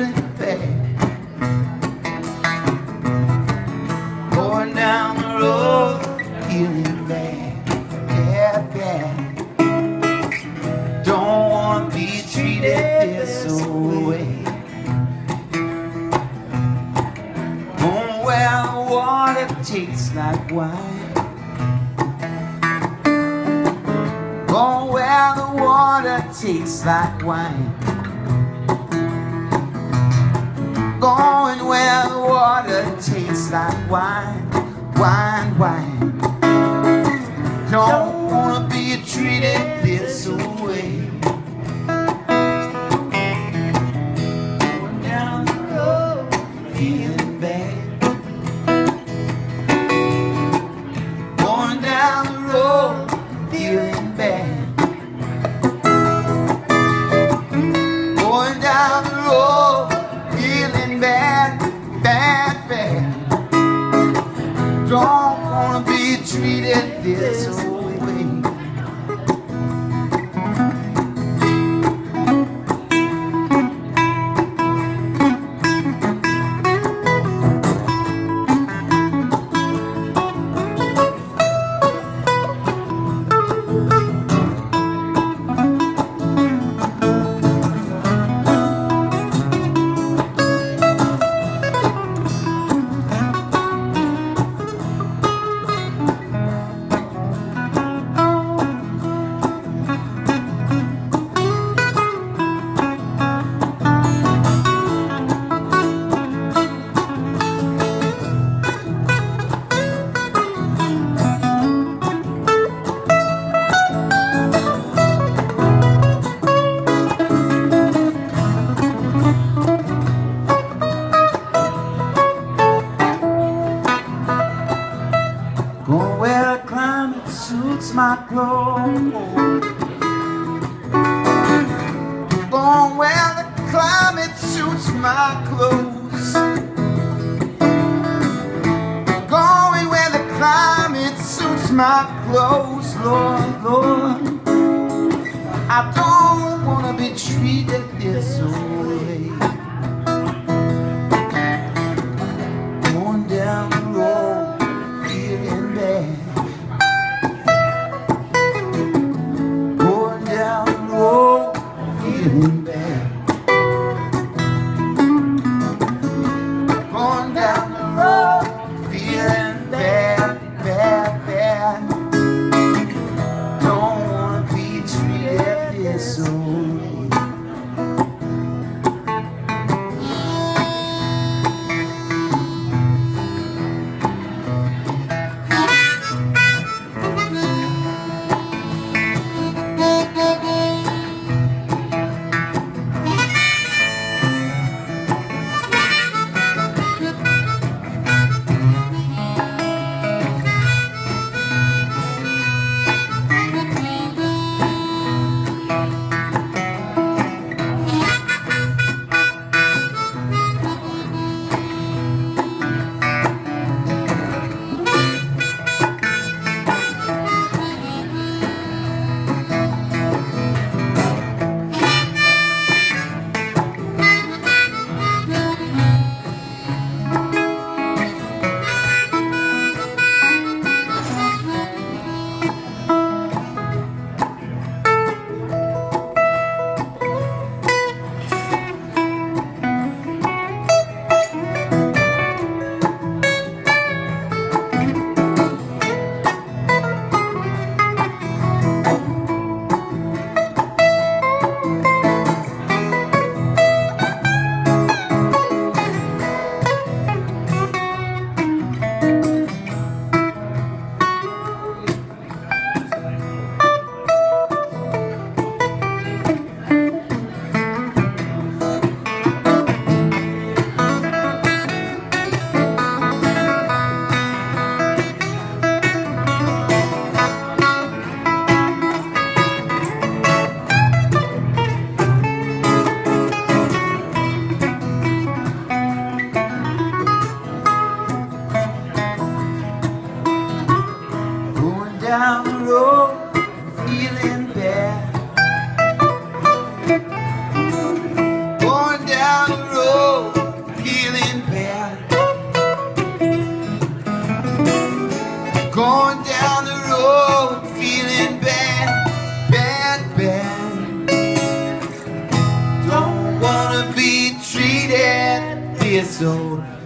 feeling bad. Going down the road feeling bad. Yeah, bad. Don't wanna be treated this way. Oh, where the water tastes like wine. Going where the water tastes like wine. Going where the water tastes like wine, wine, wine. Don't Don't wanna be treated this way. Suits my clothes. Going where the climate suits my clothes. Going where the climate suits my clothes, Lord, Lord. I don't wanna be treated this way. Way.